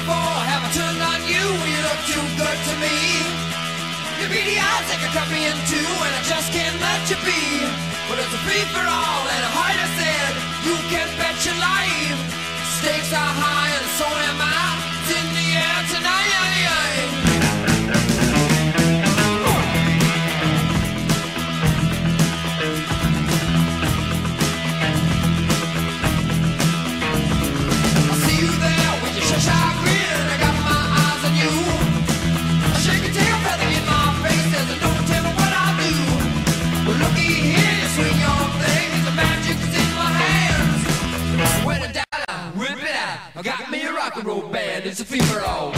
before. Have I turned on you? You look too good to me. Your beady eyes that could cut me in two, and I just can't let you be. But it's a free for all, and a heart I said, you can bet your life. Stakes are high. Got me a rock and roll band. It's a fever all.